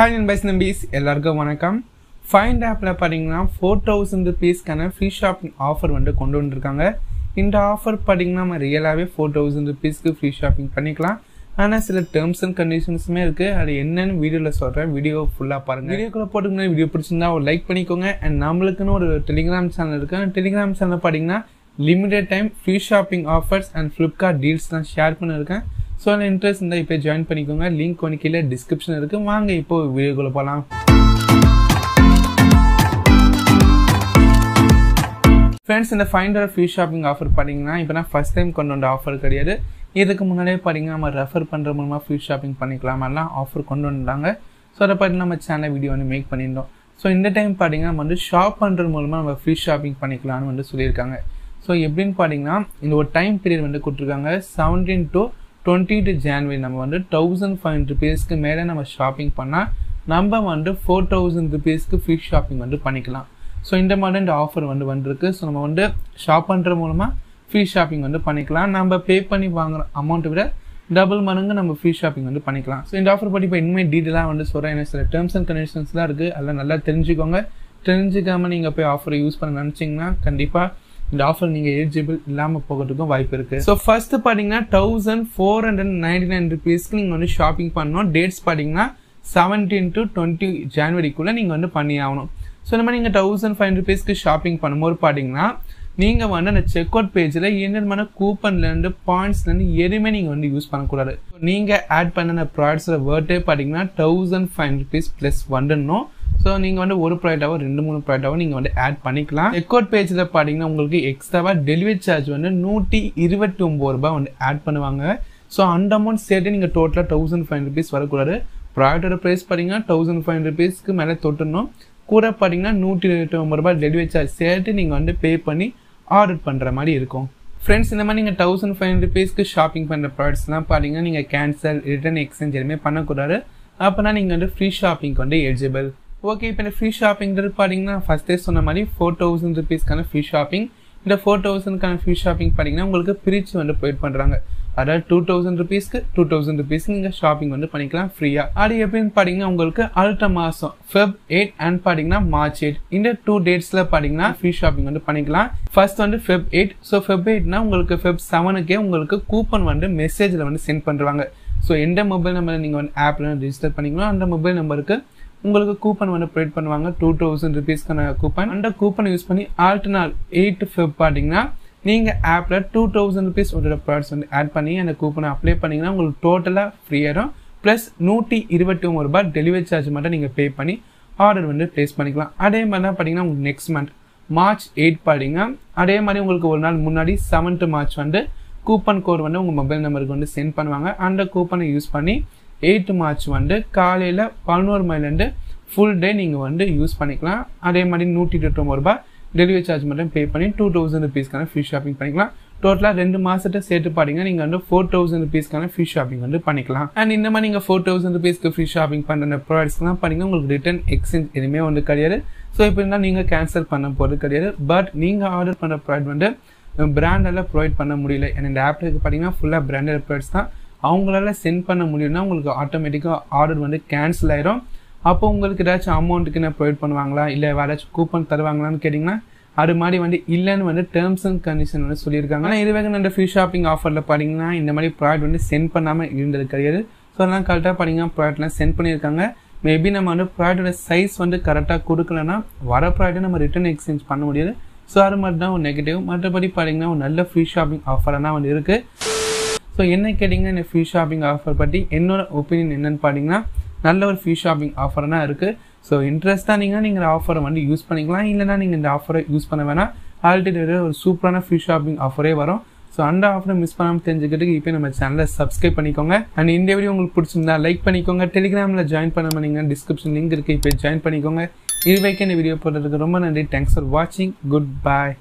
Hi நண்பைஸ் நம்பீஸ் எல்லாருக்கும் வணக்கம். Find ஆப்பில் பார்த்தீங்கன்னா ஃபோர் தௌசண்ட் ருபீஸ்க்கான ஃப்ரீ ஷாப்பிங் ஆஃபர் வந்து கொண்டு வந்திருக்காங்க. இந்த ஆஃபர் பார்த்தீங்கன்னா நம்ம ரியலாகவே ஃபோர் தௌசண்ட் ருபீஸ்க்கு ஃப்ரீ ஷாப்பிங் பண்ணிக்கலாம். ஆனால் சில டேர்ம்ஸ் அண்ட் கண்டிஷன்ஸுமே இருக்குது அது என்னன்னு வீடியோவில் சொல்கிறேன் வீடியோ ஃபுல்லாக பாருங்கள் வீடியோக்குள்ளே போட்டுக்கணும் வீடியோ பிடிச்சிருந்தா ஒரு லைக் பண்ணிக்கோங்க. அண்ட் நம்மளுக்குன்னு ஒரு டெலிகிராம் சேனல் இருக்குது அந்த டெலிகிராம் சேனல் பார்த்தீங்கன்னா limited time free shopping offers and Flipkart டீல்ஸ்லாம் share பண்ணியிருக்கேன் ஸோ அதில் இன்ட்ரெஸ்ட் இருந்தால் இப்போ ஜாயின் பண்ணிக்கோங்க. லிங்க் ஒன்று கீழே டிஸ்கிரிப்ஷன் இருக்குது வாங்க இப்போ வீடியோக்குள்ளே போகலாம் ஃப்ரெண்ட்ஸ் இந்த ஃபைண்டர் ஃப்ரீ ஷாப்பிங் ஆஃபர் பார்த்தீங்கன்னா இப்போ நான் ஃபஸ்ட் டைம் கொண்டு வந்த ஆஃபர் கிடையாது. இதுக்கு முன்னாடியே பார்த்தீங்கன்னா நம்ம ரெஃபர் பண்ணுற மூலமாக ஃப்ரீ ஷாப்பிங் பண்ணிக்கலாம். எல்லாம் ஆஃபர் கொண்டு வந்தாங்க. ஸோ அதை பார்த்து நம்ம சேனல் வீடியோ வந்து மேக் பண்ணியிருந்தோம். ஸோ இந்த டைம் பார்த்தீங்கன்னா நம்ம வந்து ஷாப் பண்ணுறது மூலமாக நம்ம ஃப்ரீ ஷாப்பிங் பண்ணிக்கலாம்னு வந்து சொல்லியிருக்காங்க. ஸோ எப்படின்னு பார்த்தீங்கன்னா இந்த ஒரு டைம் பீரியட் வந்து கொடுத்துருக்காங்க. Seventeen to twenty two January நம்ம வந்து தௌசண்ட் ஃபைவ் ஹண்ட்ரட் ருபீஸ்க்கு மேலே நம்ம ஷாப்பிங் பண்ணால் நம்ம வந்து ஃபோர் தௌசண்ட் ருபீஸ்க்கு ஃப்ரீ ஷாப்பிங் வந்து பண்ணிக்கலாம். ஸோ இந்த மாதிரி இந்த ஆஃபர் வந்து வந்திருக்கு. ஸோ நம்ம வந்து ஷாப் பண்ணுற மூலமாக ஃப்ரீ ஷாப்பிங் வந்து பண்ணிக்கலாம். நம்ம பே பண்ணி வாங்குற அமௌண்ட்டை விட டபுள் மடங்கு நம்ம ஃப்ரீ ஷாப்பிங் வந்து பண்ணிக்கலாம். ஸோ இந்த ஆஃபர் பற்றி இப்போ இனிமேல் டீட்டெயிலாக வந்து சொல்கிறேன் என்ன சில டேர்ம்ஸ் அண்ட் கண்டிஷன்ஸ்லாம் இருக்குது அதெல்லாம் நல்லா தெரிஞ்சுக்கோங்க. தெரிஞ்சுக்காமல் நீங்கள் போய் ஆஃபரை யூஸ் பண்ண நினச்சிங்கன்னா கண்டிப்பாக இந்த ஆஃபர் நீங்கள் எலிஜிபிள் இல்லாமல் போகிறதுக்கும் வாய்ப்பு இருக்குது ஸோ ஃபர்ஸ்ட் பார்த்தீங்கன்னா thousand four hundred ninety nine ருபீஸ்க்கு நீங்கள் வந்து ஷாப்பிங் பண்ணணும். டேட்ஸ் பார்த்தீங்கன்னா செவன்டீன் டு டுவெண்ட்டி ஜான்வரிக்குள்ளே நீங்கள் வந்து பண்ணி ஆகணும் ஸோ இந்த மாதிரி நீங்கள் தௌசண்ட் ஃபைவ் ருபீஸ்க்கு ஷாப்பிங் பண்ணும்போது பார்த்தீங்கன்னா நீங்கள் வந்து அந்த செக் அவுட் பேஜில் என்னென்ன கூப்பன்லேருந்து பாயிண்ட்ஸ்லேருந்து எதுவுமே நீங்கள் வந்து யூஸ் பண்ணக்கூடாது. நீங்கள் ஆட் பண்ணின ப்ராடக்ட்ஸோட வேர்ட்டே பார்த்தீங்கன்னா தௌசண்ட் ஃபைவ் ருபீஸ் ப்ளஸ் வந்துடணும். ஸோ நீங்கள் வந்து ஒரு ப்ராடக்டாவோ ரெண்டு மூணு ப்ராடக்டாவோ நீங்கள் வந்து ஆட் பண்ணிக்கலாம். எக்கோட் பேஜில் பார்த்தீங்கன்னா உங்களுக்கு எக்ஸ்ட்ராவாக டெலிவரி சார்ஜ் வந்து நூற்றி இருபத்தி ஒம்பது ரூபாய் வந்து ஆட் பண்ணுவாங்க. ஸோ அந்த அமௌண்ட் சேர்த்து நீங்கள் டோட்டலாக தௌசண்ட் ஃபைவ் ருபீஸ் வரக்கூடாது. ப்ராடக்டோட ப்ரைஸ் பார்த்தீங்கன்னா தௌசண்ட் ஃபைவ் ருபீஸ்க்கு மேலே தொட்டணும் கூட பார்த்தீங்கன்னா நூற்றி இருபத்தி ஒம்பது ரூபாய் டெலிவரி சார்ஜ் சேர்த்து நீங்கள் வந்து பே பண்ணி ஆர்டர் பண்ணுற மாதிரி இருக்கும். ஃப்ரெண்ட்ஸ் இந்த மாதிரி நீங்கள் தௌசண்ட் ஃபைவ் ருபீஸ்க்கு ஷாப்பிங் பண்ணுற ப்ராடக்ட்ஸ்லாம் பார்த்தீங்கன்னா நீங்கள் கேன்சல் ரிட்டர்ன் எக்ஸ்சேஞ்ச் எதுவுமே பண்ணக்கூடாது. அப்போனா நீங்கள் வந்து ஃப்ரீ ஷாப்பிங்க்கு வந்து எலிஜிபிள் ஓகே இப்போ இந்த ஃப்ரீ ஷாப்பிங்கிறது பார்த்தீங்கன்னா ஃபஸ்ட்டே சொன்ன மாதிரி ஃபோர் தௌசண்ட் ருபீஸ்க்கான ஃப்ரீ ஷாப்பிங் இந்த ஃபோர் தௌசண்ட்க்கான ஃப்ரீ ஷாப்பிங் பார்த்தீங்கன்னா உங்களுக்கு பிரித்து வந்து ப்ரொவைட் பண்ணுறாங்க அதாவது டூ தௌசண்ட் ருபீஸ்க்கு டூ தௌசண்ட் ருபீஸ்க்கு நீங்கள் ஷாப்பிங் வந்து பண்ணிக்கலாம் ஃப்ரீயாக அது எப்படின்னு பார்த்தீங்கன்னா உங்களுக்கு அடுத்த மாதம் ஃபெப் எயிட் அண்ட் பார்த்தீங்கன்னா மார்ச் எயிட் இந்த டூ டேட்ஸில் பார்த்தீங்கன்னா ஃப்ரீ ஷாப்பிங் வந்து பண்ணிக்கலாம். ஃபர்ஸ்ட் வந்து ஃபெப் எயிட் ஸோ ஃபெப் எயிட்னா உங்களுக்கு ஃபெப் செவனுக்கே உங்களுக்கு கூப்பன் வந்து மெசேஜில் வந்து சென்ட் பண்ணுறாங்க ஸோ எந்த மொபைல் நம்பர் நீங்கள் வந்து ஆப்பில் ரிஜிஸ்டர் பண்ணிக்கலாம் அந்த மொபைல் நம்பருக்கு உங்களுக்கு கூப்பன் வந்து ப்ரொவைட் பண்ணுவாங்க. டூ தௌசண்ட் ருபீஸ்க்கான கூப்பன் அந்த கூப்பனை யூஸ் பண்ணி ஆல்ட் நாள் எயிட் ஃபெப் பார்த்தீங்கன்னா நீங்கள் ஆப்பில் டூ தௌசண்ட் ருபீஸ் ஒரு ப்ராடக்ட்ஸ் வந்து ஆட் பண்ணி அந்த கூப்பனை அப்ளை பண்ணிங்கன்னா உங்களுக்கு டோட்டலாக ஃப்ரீயாயிரும் ப்ளஸ் நூற்றி இருபத்தி ஒம்பது ரூபாய் டெலிவரி சார்ஜ் மட்டும் நீங்கள் பே பண்ணி ஆர்டர் வந்து ப்ளேஸ் பண்ணிக்கலாம். அதே மாதிரி தான் பார்த்தீங்கன்னா உங்களுக்கு நெக்ஸ்ட் மந்த் மார்ச் எயிட் பார்த்தீங்கன்னா அதே மாதிரி உங்களுக்கு ஒரு நாள் முன்னாடி செவன்த்து மார்ச் வந்து கூப்பன் கோட் வந்து உங்கள் மொபைல் நம்பருக்கு வந்து சென்ட் பண்ணுவாங்க. அந்த கூப்பனை யூஸ் பண்ணி எயித்து மார்ச் வந்து காலையில் பதினோரு மணிலேருந்து ஃபுல் டே நீங்கள் வந்து யூஸ் பண்ணிக்கலாம். அதே மாதிரி நூற்றி இருபத்தொம்பது ரூபாய் டெலிவரி சார்ஜ் மட்டும் பே பண்ணி டூ தௌசண்ட் ருபீஸ்க்கான ஃப்ரீ ஷாப்பிங் பண்ணிக்கலாம். டோட்டலாக ரெண்டு மாதத்தை சேர்த்து பார்த்தீங்கன்னா நீங்கள் வந்து ஃபோர் தௌசண்ட் ருபீஸ்க்கான ஃப்ரீ ஷாப்பிங் வந்து பண்ணிக்கலாம். அண்ட் இந்த மாதிரி நீங்கள் ஃபோர் தௌசண்ட் ருபீஸ்க்கு ஃப்ரீ ஷாப்பிங் பண்ணுற ப்ராடக்ட்ஸ்லாம் பார்த்தீங்கன்னா உங்களுக்கு ரிட்டர்ன் எக்ஸ்சேஞ்ச் எதுவுமே வந்து கிடையாது. ஸோ இப்போ இருந்தால் நீங்கள் கேன்சல் பண்ண போகிறது கிடையாது. பட் நீங்கள் ஆர்டர் பண்ணுற ப்ராடக்ட் வந்து பிராண்டெல்லாம் ப்ரொவைட் பண்ண முடியல. ஏன்னா இந்த ஆப்பில் பார்த்தீங்கன்னா ஃபுல்லாக பிராண்டட் ப்ராடக்ட்ஸ் தான். அவங்களால சென்ட் பண்ண முடியும்னா உங்களுக்கு ஆட்டோமேட்டிக்காக ஆர்டர் வந்து கேன்சல் ஆயிரும். அப்போ உங்களுக்கு ஏதாச்சும் அமௌண்ட்டுக்கு என்ன ப்ரொவைட் பண்ணுவாங்களா? இல்லை வேறு ஏதாச்சும் கூப்பன் தருவாங்களான்னு கேட்டிங்கன்னா அது மாதிரி வந்து இல்லைன்னு வந்து டேர்ம்ஸ் அண்ட் கண்டிஷன் வந்து சொல்லியிருக்காங்க. ஆனால் இதுவே அந்த ஃப்ரீ ஷாப்பிங் ஆஃபரில் பார்த்தீங்கன்னா இந்த மாதிரி ப்ராடக்ட் வந்து சென்ட் பண்ணாமல் இருந்தது கிடையாது. ஸோ அதெல்லாம் கரெக்டாக பார்த்தீங்கன்னா ப்ராடக்ட்லாம் சென்ட் பண்ணியிருக்காங்க. மேபி நம்ம வந்து ப்ராடக்டோட சைஸ் வந்து கரெக்டாக கொடுக்கலன்னா வர ப்ராடக்ட்டை நம்ம ரிட்டர்ன் எக்ஸ்சேஞ்ச் பண்ண முடியாது. ஸோ அது மாதிரி தான் ஒரு நெகட்டிவ் மற்றபடி பார்த்தீங்கன்னா ஒரு நல்ல ஃப்ரீ ஷாப்பிங் ஆஃபராக வந்து இருக்குது ஸோ என்ன கேட்டிங்கன்னா இந்த ஃப்ரீ ஷாப்பிங் ஆஃபர் பற்றி என்னோட ஒப்பீனியன் என்னென்னு பார்த்தீங்கன்னா நல்ல ஒரு ஃப்ரீ ஷாப்பிங் ஆஃபர் தான் இருக்குது ஸோ இன்ட்ரெஸ்ட்டாக நீங்கள் நீங்கள் ஆஃபரை வந்து யூஸ் பண்ணிக்கலாம். இல்லைனா நீங்கள் இந்த ஆஃபரை யூஸ் பண்ண வேணாம். ஆல்ரெடி ஒரு சூப்பரான ஃப்ரீ ஷாப்பிங் ஆஃபரே வரும். ஸோ அந்த ஆஃபரை மிஸ் பண்ணாமல் தெரிஞ்சுக்கிறதுக்கு இப்போ நம்ம சேனலை சப்ஸ்கிரைப் பண்ணிக்கோங்க. அண்ட் இந்த வீடியோ உங்களுக்கு பிடிச்சிருந்தா லைக் பண்ணிக்கோங்க. டெலிகிராமில் ஜாயின் பண்ண மாட்டீங்க டிஸ்கிரிப்ஷன் லிங்க் இருக்குது இப்போ ஜாயின் பண்ணிக்கோங்க. இது வரைக்கும் இந்த வீடியோ போடுறதுக்கு ரொம்ப நன்றி. தேங்க்ஸ் ஃபார் வாட்சிங் குட் பாய்